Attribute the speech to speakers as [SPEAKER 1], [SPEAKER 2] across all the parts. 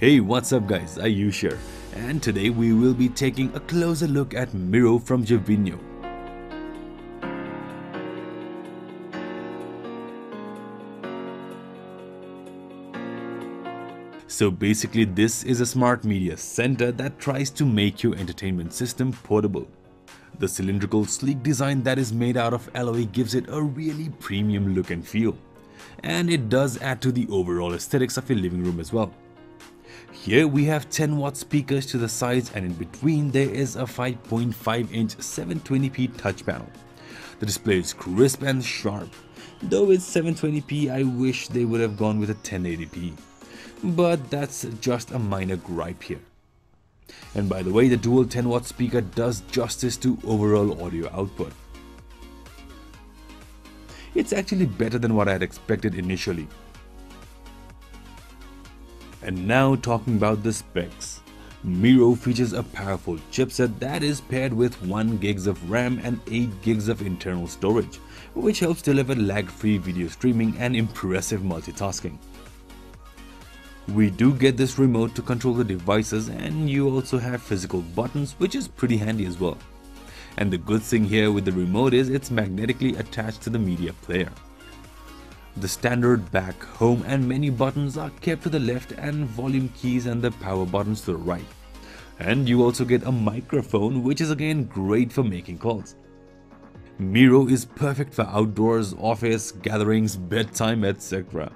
[SPEAKER 1] Hey, what's up guys, Ayush here, and today we will be taking a closer look at Miro from Jabinho. So basically this is a smart media center that tries to make your entertainment system portable. The cylindrical sleek design that is made out of alloy gives it a really premium look and feel. And it does add to the overall aesthetics of your living room as well. Here we have 10 watt speakers to the sides and in between there is a 5.5 inch 720p touch panel. The display is crisp and sharp. Though it's 720p I wish they would have gone with a 1080p. But that's just a minor gripe here. And by the way, the dual 10 watt speaker does justice to overall audio output. It's actually better than what I had expected initially. And now talking about the specs. Miro features a powerful chipset that is paired with 1 gigs of RAM and 8 gigs of internal storage, which helps deliver lag-free video streaming and impressive multitasking. We do get this remote to control the devices and you also have physical buttons which is pretty handy as well. And the good thing here with the remote is it's magnetically attached to the media player. The standard back, home and menu buttons are kept to the left and volume keys and the power buttons to the right. And you also get a microphone which is again great for making calls. Miro is perfect for outdoors, office, gatherings, bedtime, etc.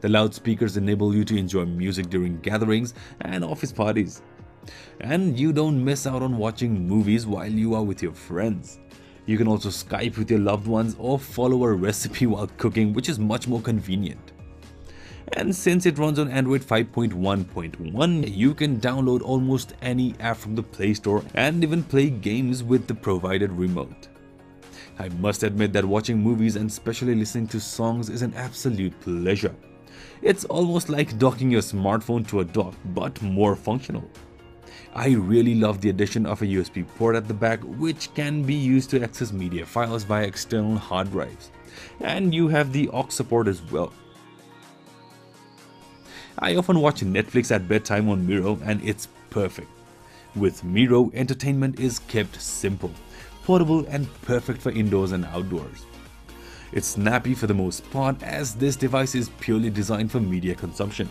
[SPEAKER 1] The loudspeakers enable you to enjoy music during gatherings and office parties. And you don't miss out on watching movies while you are with your friends. You can also Skype with your loved ones or follow a recipe while cooking which is much more convenient. And since it runs on Android 5.1.1, you can download almost any app from the Play Store and even play games with the provided remote. I must admit that watching movies and especially listening to songs is an absolute pleasure. It's almost like docking your smartphone to a dock, but more functional. I really love the addition of a USB port at the back which can be used to access media files via external hard drives. And you have the aux support as well. I often watch Netflix at bedtime on Miro and it's perfect. With Miro, entertainment is kept simple, portable and perfect for indoors and outdoors. It's snappy for the most part as this device is purely designed for media consumption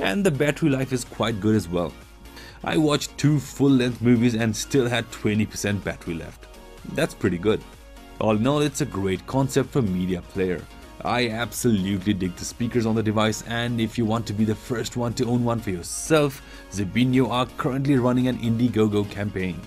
[SPEAKER 1] and the battery life is quite good as well. I watched two full-length movies and still had 20% battery left. That's pretty good. All in all, it's a great concept for media player. I absolutely dig the speakers on the device and if you want to be the first one to own one for yourself, Jabinho are currently running an Indiegogo campaign.